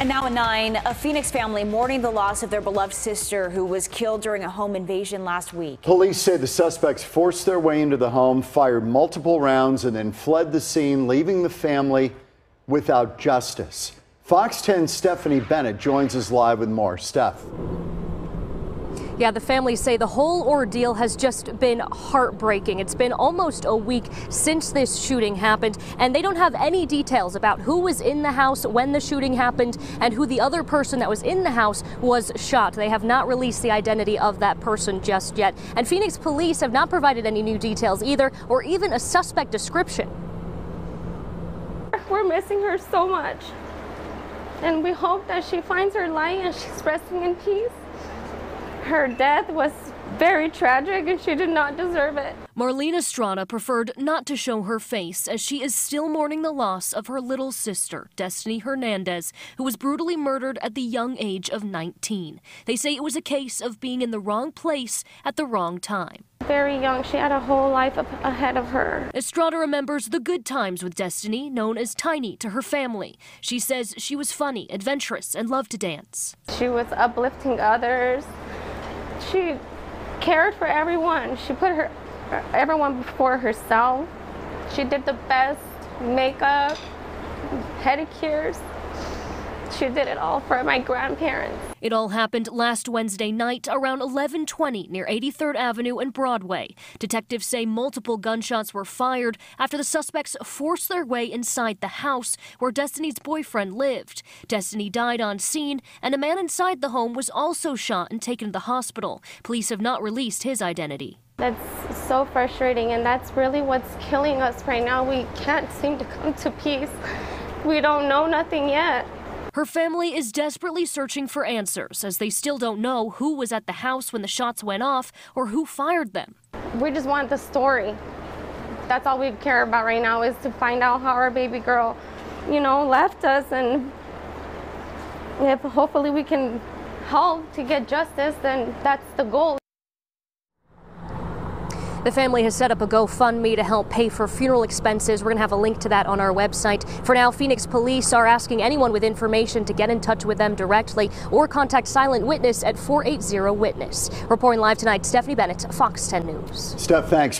And now at 9, a Phoenix family mourning the loss of their beloved sister who was killed during a home invasion last week. Police say the suspects forced their way into the home, fired multiple rounds, and then fled the scene, leaving the family without justice. Fox 10 Stephanie Bennett joins us live with more. Steph. Yeah, the families say the whole ordeal has just been heartbreaking. It's been almost a week since this shooting happened, and they don't have any details about who was in the house when the shooting happened and who the other person that was in the house was shot. They have not released the identity of that person just yet. And Phoenix police have not provided any new details either, or even a suspect description. We're missing her so much. And we hope that she finds her light and she's resting in peace. Her death was very tragic and she did not deserve it. Marlene Estrada preferred not to show her face as she is still mourning the loss of her little sister, Destiny Hernandez, who was brutally murdered at the young age of 19. They say it was a case of being in the wrong place at the wrong time. Very young, she had a whole life ahead of her. Estrada remembers the good times with Destiny, known as Tiny to her family. She says she was funny, adventurous, and loved to dance. She was uplifting others she cared for everyone. She put her everyone before herself. She did the best makeup, pedicures. She did it all for my grandparents. It all happened last Wednesday night around 1120 near 83rd Avenue and Broadway. Detectives say multiple gunshots were fired after the suspects forced their way inside the house where Destiny's boyfriend lived. Destiny died on scene, and a man inside the home was also shot and taken to the hospital. Police have not released his identity. That's so frustrating, and that's really what's killing us right now. We can't seem to come to peace. We don't know nothing yet. Her family is desperately searching for answers as they still don't know who was at the house when the shots went off or who fired them. We just want the story. That's all we care about right now is to find out how our baby girl, you know, left us and if hopefully we can help to get justice, then that's the goal. The family has set up a GoFundMe to help pay for funeral expenses. We're going to have a link to that on our website. For now, Phoenix police are asking anyone with information to get in touch with them directly or contact Silent Witness at 480 Witness. Reporting live tonight, Stephanie Bennett, Fox 10 News. Steph, thanks.